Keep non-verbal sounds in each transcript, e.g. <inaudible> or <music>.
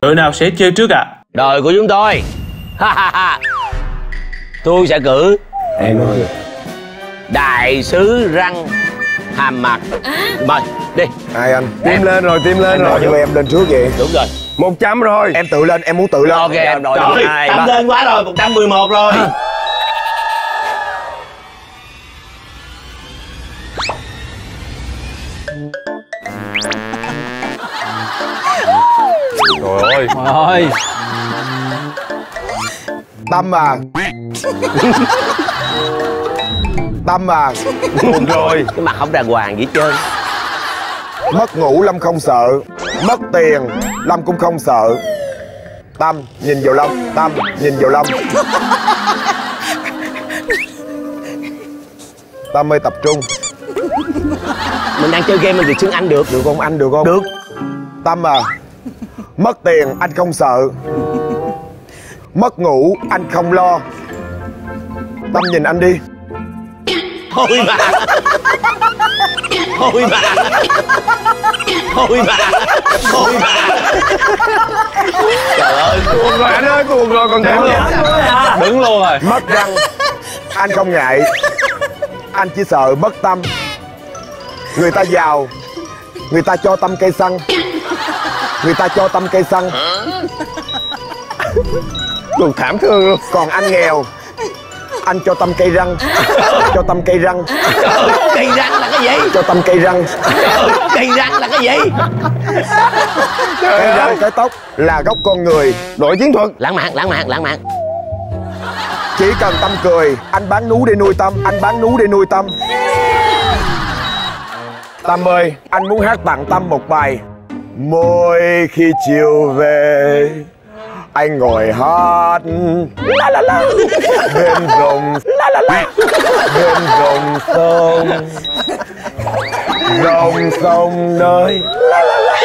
Đội nào sẽ chơi trước ạ? Đội của chúng tôi. Ha, ha, ha. Tôi sẽ cử. Em ơi. Đại sứ răng hàm mặt. Mời đi. Hai anh? Tim lên rồi, tim lên Em rồi. cho em lên trước vậy. Đúng rồi. Một trăm rồi. Em tự lên, em muốn tự lên. Ok em đội Trời, hai tăng lên quá rồi, 111 rồi. Ơi Rồi. Tâm à. Tâm à. Buồn rồi. Cái mặt không đàng hoàng gì hết trơn. Mất ngủ Lâm không sợ. Mất tiền Lâm cũng không sợ. Tâm nhìn vào Lâm. Tâm nhìn vào Lâm. Tâm ơi tập trung. Mình đang chơi game mình được xưng anh được. Được không? Anh được không? Được. Tâm à Mất tiền anh không sợ. Mất ngủ anh không lo. Tâm nhìn anh đi. Thôi mà Thôi mà Thôi mà Thôi mà Trời ơi. Buồn rồi anh ơi, buồn rồi còn thắng nữa Đứng luôn rồi. Mất răng Anh không ngại. Anh chỉ sợ mất tâm. Người ta giàu Người ta cho tâm cây xăng Người ta cho tâm cây xăng. Buồn thảm thương luôn. Còn anh nghèo. Anh cho tâm cây răng. Cho tâm cây răng. Cây răng là cái gì? Cho tâm cây răng. Cây răng là cái gì? Cây răng cái tóc là gốc con người. Đội chiến thuật. Lãng mạn lãng mạn lãng mạn. Chỉ cần tâm cười Anh bán nú để nuôi tâm Anh bán nú để nuôi tâm Tâm ơi. Anh muốn hát tặng Tâm một bài Mỗi khi chiều về Anh ngồi hát. La la la. Bên dòng La la la. Bên dòng sông. Dòng sông nơi La la la.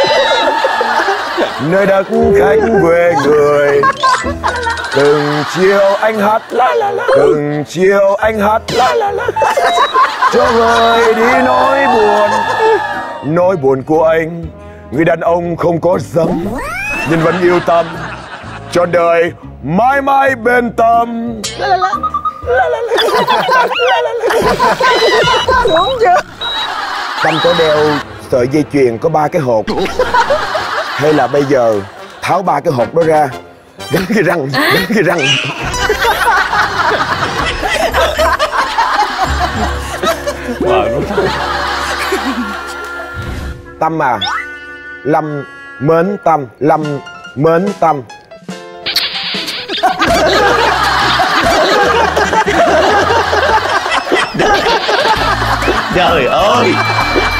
Nơi đất khách quê người. Từng chiều anh hát. La la la. Từng chiều anh hát. La la la. Cho vơi đi nỗi buồn. Nỗi buồn của anh Người đàn ông không có dâm Nhưng vẫn yêu tâm. Cho đời mãi mãi bên tâm. Tâm có đeo sợi dây chuyền có ba cái hộp. Hay là bây giờ tháo ba cái hộp đó ra Gắn cái răng, gắn cái răng. Tâm à Lâm mến Tâm Lâm mến Tâm. Trời ơi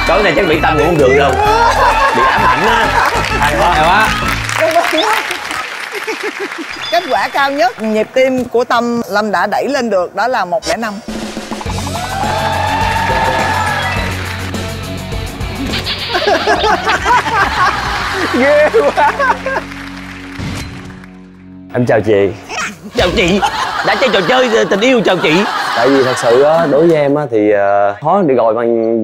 Tối nay chắc bị tâm ngủ không được đâu. Bị ám ảnh á. Hay quá hay quá. Kết quả cao nhất nhịp tim của Tâm Lâm đã đẩy lên được đó là 105 <laughs> Em chào chị. Chào chị. Đã chơi trò chơi tình yêu chào chị. Tại vì thật sự á, đối với em á, thì ờ, khó để gọi bằng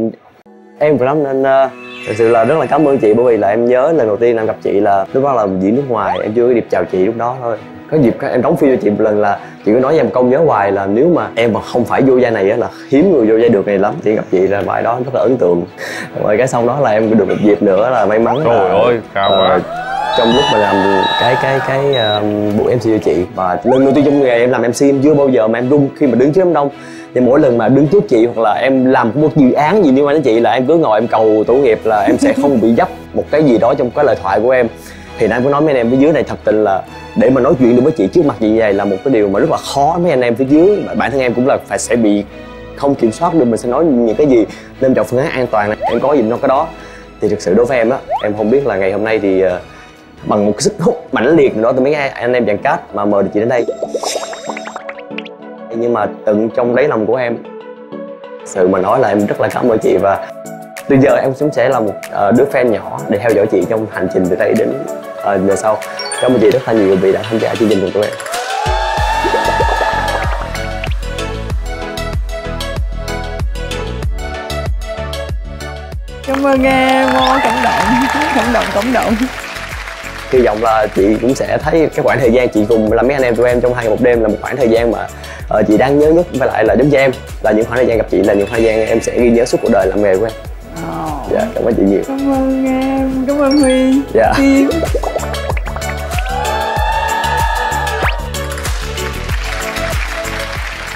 em phải lắm nên ờ, thật sự là rất là cảm ơn chị bởi vì là em nhớ lần đầu tiên em gặp chị là lúc đó là diễn nước ngoài em chưa có dịp chào chị lúc đó thôi. Có dịp em đóng phim cho chị một lần là chị có nói với em câu nhớ hoài là nếu mà em mà không phải vô vai này á là hiếm người vô vai được này lắm. Chị gặp chị là vai đó rất là ấn tượng. Rồi cái sau đó là em được một dịp nữa là may mắn là, Trời ơi, cao ờ, quá. trong lúc mà làm cái cái cái uh, buổi MC cho chị. Và lần đầu tiên trong nghề em làm MC em chưa bao giờ mà em run khi mà đứng trước đám đông thì mỗi lần mà đứng trước chị hoặc là em làm một dự án gì liên quan đến chị là em cứ ngồi em cầu tổ nghiệp là em sẽ không bị dấp một cái gì đó trong cái lời thoại của em. Thì anh cũng nói mấy anh em phía dưới này thật tình là để mà nói chuyện được với chị trước mặt chị như vậy là một cái điều mà rất là khó mấy anh em phía dưới. Mà bản thân em cũng là phải sẽ bị không kiểm soát được mình sẽ nói những cái gì nên chọn phương án an toàn này. Em có gì nó cái đó. Thì thực sự đối với em á, em không biết là ngày hôm nay thì ờ, bằng một cái sức hút mãnh liệt nào đó từ mấy anh em dàn cát mà mời được chị đến đây nhưng mà tận trong đáy lòng của em sự mà nói là em rất là cảm ơn chị và từ giờ em cũng sẽ là một ờ, đứa fan nhỏ để theo dõi chị trong hành trình từ đây đến về sau. Cảm ơn chị rất là nhiều vì đã tham gia chương trình cùng tụi em. Cảm ơn em, ô, cảm động, cảm động, cảm động. Hy vọng là chị cũng sẽ thấy cái khoảng thời gian chị cùng là mấy anh em tụi em trong hai ngày một đêm là một khoảng thời gian mà ờ, chị đáng nhớ nhất với lại là đến với em là những khoảng thời gian gặp chị là những khoảng thời gian em sẽ ghi nhớ suốt cuộc đời làm nghề của em. Dạ cảm ơn chị nhiều. Cảm ơn em cảm ơn huy. Dạ.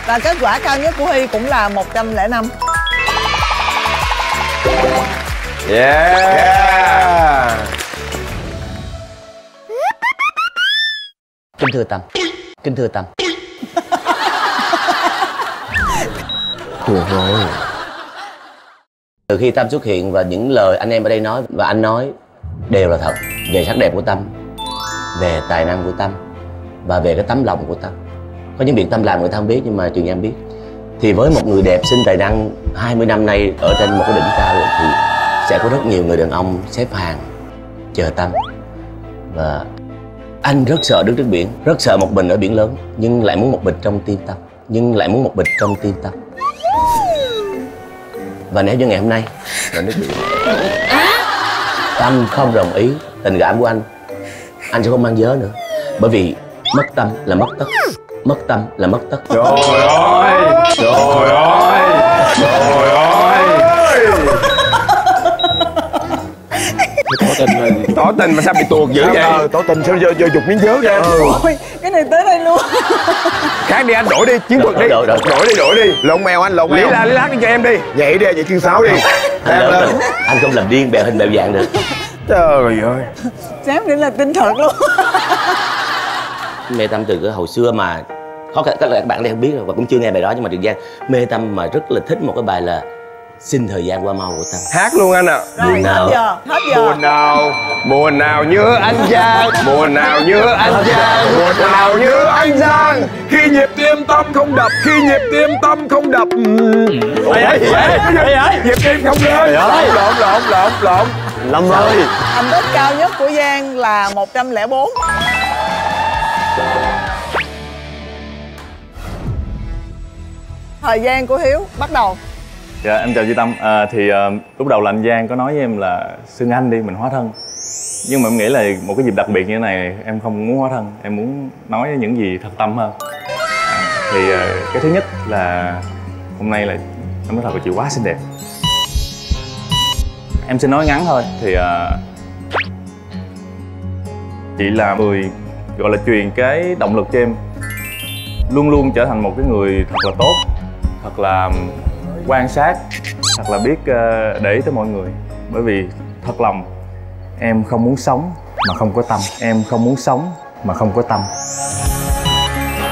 Và kết quả cao nhất của huy cũng là 105 Yeah. Kính thưa tâm. Kính thưa tâm Được rồi. Từ khi tâm xuất hiện và những lời anh em ở đây nói và anh nói đều là thật về sắc đẹp của tâm, về tài năng của tâm và về cái tấm lòng của tâm. Có những việc tâm làm người ta không biết nhưng mà trường em biết. Thì với một người đẹp xinh tài năng 20 năm nay ở trên một cái đỉnh cao rồi thì sẽ có rất nhiều người đàn ông xếp hàng chờ tâm. Và anh rất sợ đứng trước biển, rất sợ một mình ở biển lớn nhưng lại muốn một bịch trong tim tâm, nhưng lại muốn một bịch trong tim tâm và nếu như ngày hôm nay là nước biển. Tâm không đồng ý tình cảm của anh anh sẽ không mang vớ nữa. Bởi vì mất tâm là mất tất. Mất tâm là mất tất. Trời ơi Trời ơi Trời ơi Tỏ tình mà Tỏ tình mà sao bị tuột dữ vậy? Ờ tỏ tình sao giờ giờ dục miếng dớ ra? Ôi cái này tới đây Khác đi anh đổi đi Chiến thuật đi. Đổi, đổi, đổi. Đổi đi đổi đi. Lộn mèo anh lộn Lý mèo. La lý lát đi cho em đi. Nhảy đi vậy chương sáu đi. Anh, Em lên. anh không làm điên bèo hình bèo dạng được. Trời ơi. Dám đến là tin thật luôn. Mê tâm từ cái hồi xưa mà có các các bạn đây không biết rồi và cũng chưa nghe bài đó nhưng mà trường giang mê tâm mà rất là thích một cái bài là xin thời gian qua mau của tâm Hát luôn anh ạ. Rồi Buồn nào? hết giờ hết giờ. Mùa nào. Mùa nào như anh Giang. Mùa nào như anh Giang. Mùa nào như anh Giang. Khi nhịp tim tâm không đập Khi nhịp tim tâm không đập. Ủa, gì vậy? Nhịp tim không lên Lộn lộn lộn lộn lâm ơi. Thành tích cao nhất của giang là 104 thời gian của hiếu bắt đầu Dạ em chào chị Tâm. À, Thì à, lúc đầu là anh Giang có nói với em là xưng anh đi mình hóa thân. Nhưng mà em nghĩ là một cái dịp đặc biệt như thế này em không muốn hóa thân Em muốn nói những gì thật tâm hơn. À, Thì à, cái thứ nhất là hôm nay là em nói thật là chị quá xinh đẹp. Em xin nói ngắn thôi thì à, Chị là người gọi là truyền cái động lực cho em. Luôn luôn trở thành một cái người thật là tốt Thật là quan sát thật là biết ờ, để ý tới mọi người. Bởi vì thật lòng, em không muốn sống mà không có tâm. Em không muốn sống mà không có tâm.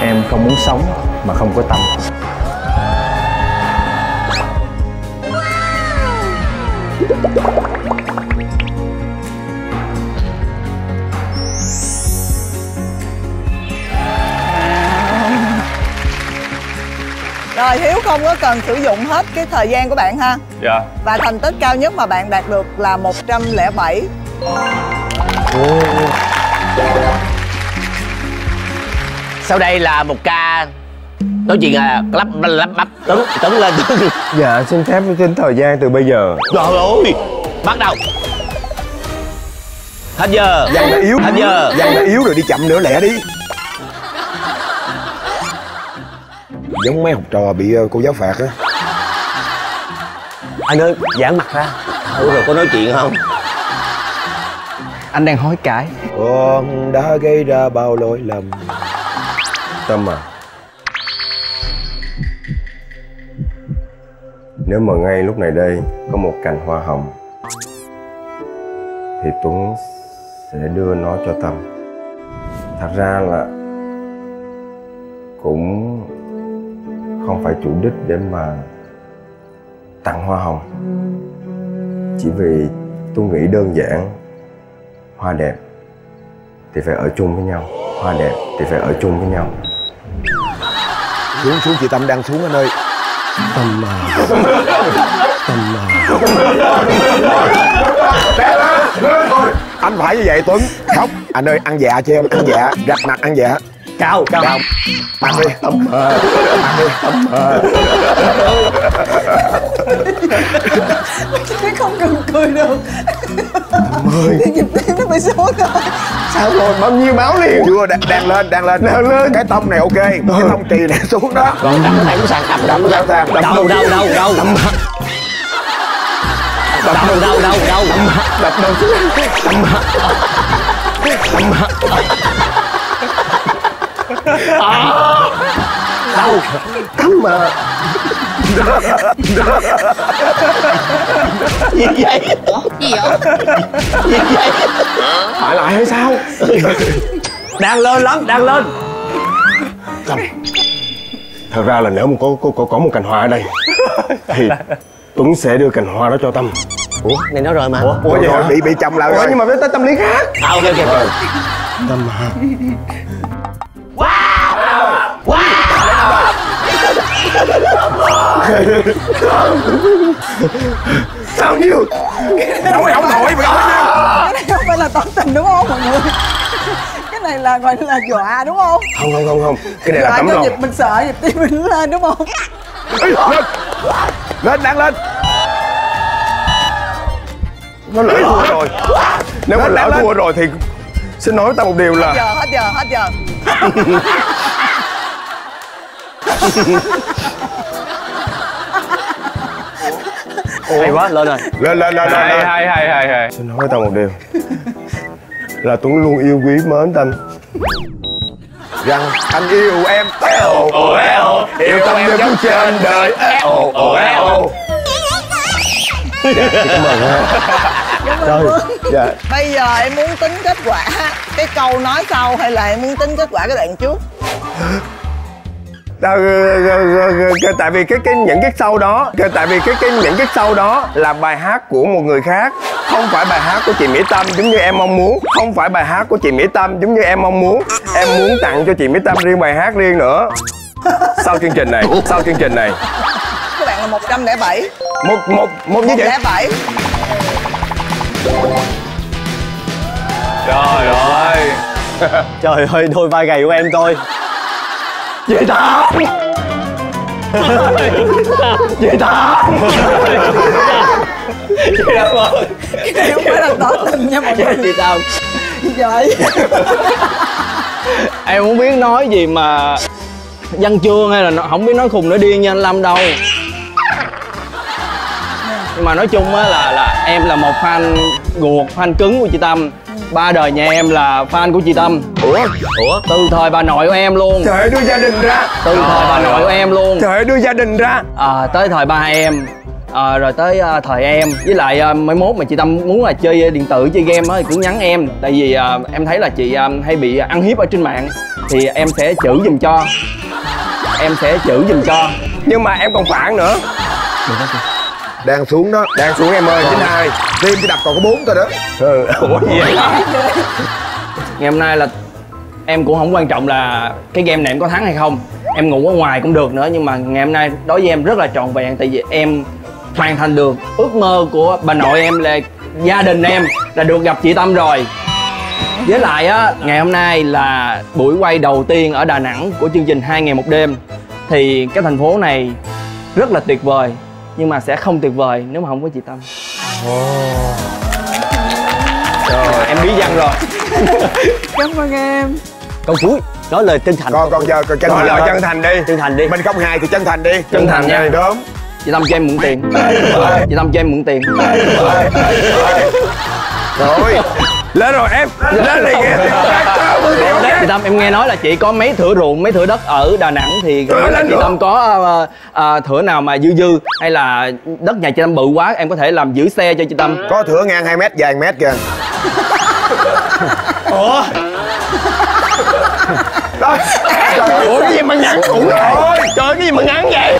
Em không muốn sống mà không có tâm. Rồi hiếu không có cần sử dụng hết cái thời gian của bạn ha? Dạ. Và thành tích cao nhất mà bạn đạt được là 107 sau đây là một ca nói chuyện là lắp lắp bắp tấn tấn lên. <laughs> Dạ xin phép xin thời gian từ bây giờ. Trời ơi bắt đầu. Hết giờ. Giang đã yếu hết giờ. Giang đã yếu rồi đi chậm nữa lẹ đi giống mấy học trò bị ờ, cô giáo phạt á. Anh ơi giãn mặt ra. Ủa rồi có nói chuyện không? Anh đang hối cải. Con đã gây ra bao lỗi lầm. Tâm à. Nếu mà ngay lúc này đây có một cành hoa hồng Thì Tuấn sẽ đưa nó cho Tâm. Thật ra là Cũng không phải chủ đích để mà tặng hoa hồng. Chỉ vì tôi nghĩ đơn giản Hoa đẹp thì phải ở chung với nhau Hoa đẹp thì phải ở chung với nhau. Xuống xuống chị tâm đang xuống anh ơi. Tâm à. Tâm à. Anh phải như vậy tuấn. Khóc. Anh ơi ăn dạ cho em ăn dạ. Rạch mặt ăn dạ cao. Cao. Ăn đi ấm mơ ăn đi ấm mơ cái không cần cười được. Mười. Nhịp tim nó bị xuống rồi sao rồi? Bao nhiêu máu liền? Chưa đang, đang lên đang lên. Đang lên. Cái tông này ok cái ừ. tông trì này xuống đó. Còn đấm này cũng sàn đấm đấm sao sàn đấm đâu đâu đâu đâu đấm đập đâu đâu đâu đâu đập đâu đập đâu đập đâm đâu mà gì vậy gì vậy gì vậy phải lại hay sao đang lên lắm đang lên thật ra là nếu mà có có có, có một cành hoa ở đây thì Tuấn sẽ đưa cành hoa đó cho Tâm ủa này nó rồi mà Ủa vậy rồi, bị bị chồng lại Ủa rồi nhưng mà với tới tâm lý khác à, ok ok ok Tâm hả? Sao nhiêu? Đâu mày không thổi không nhiêu? Cái này không phải là tỏ tình đúng không mọi người? Cái này là gọi là dọa đúng không? Không không không không. Cái này là Dọa tấm cho lòng. Nhịp mình sợ nhịp tim mình lên đúng không? Ê, lên. Lên đang lên. Nó lỡ thua rồi. Nếu mà lỡ thua rồi thì Xin nói với Tâm một điều là giờ hết giờ hết giờ <laughs> hay quá lên rồi. Lên lên lên lên hay lên. hay hay hay hay. Xin nói với Tâm một điều. Là Tuấn luôn yêu quý mến Tâm rằng anh yêu em. Eo. Ồ eo. Yêu Tâm em giống trên đời. Eo. Ồ eo. Cảm ơn ha. Trời Dạ. Bây giờ em muốn tính kết quả. Cái câu nói sau hay là em muốn tính kết quả cái đoạn trước <laughs> Ờ, ờ, ờ, tại vì cái cái những cái sau đó tại vì cái cái những cái sau đó là bài hát của một người khác không phải bài hát của chị Mỹ Tâm giống như em mong muốn không phải bài hát của chị Mỹ Tâm giống như em mong muốn. Em muốn tặng cho chị Mỹ Tâm riêng bài hát riêng nữa. Sau chương trình này sau chương trình này. Các bạn là 107 một một một như vậy. 107 trời ơi. <laughs> Trời ơi đôi vai gầy của em tôi vậy ta vậy ta Cái này không phải là tỏ tình nha mọi người. Chị Gì vậy. Em không biết nói gì mà văn chương hay là nó- không biết nói khùng nói điên như anh lâm đâu. Nhưng mà nói chung á là là em là một fan ruột fan cứng của chị tâm ba đời nhà em là fan của chị tâm. Ủa? Ủa? Từ thời bà nội của em luôn. Trời ơi, đưa gia đình ra. Từ thời bà nội của em luôn. Trời ơi, đưa gia đình ra. À, tới thời ba em. À, rồi tới à, thời em. Với lại à, mấy mốt mà chị tâm muốn là chơi điện tử chơi game á thì cũng nhắn em. Tại vì à, em thấy là chị à, hay bị ăn hiếp ở trên mạng. Thì em sẽ chữ giùm cho. Em sẽ chữ giùm cho. Nhưng mà em còn phản nữa đang xuống đó. Đang xuống em ơi chín hai. Tim chỉ đập còn có bốn thôi đó. Ừ. ủa gì vậy? Ngày hôm nay là em cũng không quan trọng là cái game này em có thắng hay không. Em ngủ ở ngoài cũng được nữa nhưng mà ngày hôm nay đối với em rất là trọn vẹn tại vì em hoàn thành được ước mơ của bà nội em là gia đình em là được gặp chị tâm rồi. Với lại á ngày hôm nay là buổi quay đầu tiên ở đà nẵng của chương trình hai ngày một đêm. Thì cái thành phố này rất là tuyệt vời nhưng mà sẽ không tuyệt vời nếu mà không có chị tâm trời em bí văn rồi Cảm ơn em câu cuối nói lời chân thành còn còn giờ còn chân thành lời chân thành đi chân thành đi mình không hài thì chân thành đi Chân thành nha. đúng chị tâm cho em mượn tiền chị tâm cho em mượn tiền rồi lên rồi em. Lên đi kìa chị tâm em nghe nói là chị có mấy thửa ruộng mấy thửa đất ở đà nẵng thì là chị tâm có ờ, ờ, thửa nào mà dư dư hay là đất nhà chị tâm bự quá em có thể làm giữ xe cho chị tâm. Có thửa ngang 2 mét dài 1 mét kìa. <laughs> Ủa? Ủa cái gì mà ngắn? Cũng rồi trời cái gì mà ngắn vậy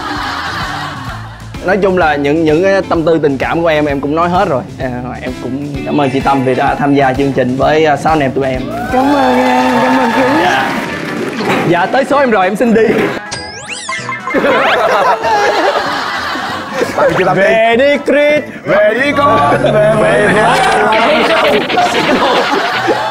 nói chung là những những cái tâm tư tình cảm của em em cũng nói hết rồi. À, em cũng cảm ơn chị tâm vì đã tham gia chương trình với à, sáu anh em tụi em. Cảm ơn em Cảm ơn chú. Dạ tới số em rồi em xin đi. Về đi Chris. Về đi con. Về về về <laughs>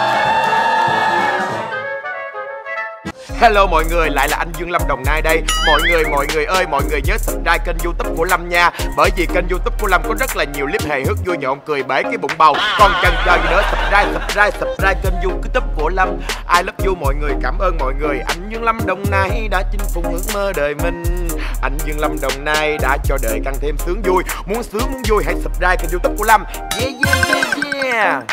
Hello mọi người, lại là anh Dương Lâm Đồng Nai đây. Mọi người, mọi người ơi, mọi người nhớ subscribe kênh youtube của Lâm nha. Bởi vì kênh youtube của Lâm có rất là nhiều clip hề hước vui nhộn cười bể cái bụng bầu. Còn chần chờ gì nữa, subscribe, subscribe, subscribe kênh youtube của Lâm. I love you mọi người, cảm ơn mọi người. Anh Dương Lâm Đồng Nai đã chinh phục ước mơ đời mình. Anh Dương Lâm Đồng Nai đã cho đời càng thêm sướng vui. Muốn sướng, muốn vui hãy subscribe kênh youtube của Lâm. Yeah, yeah, yeah, yeah.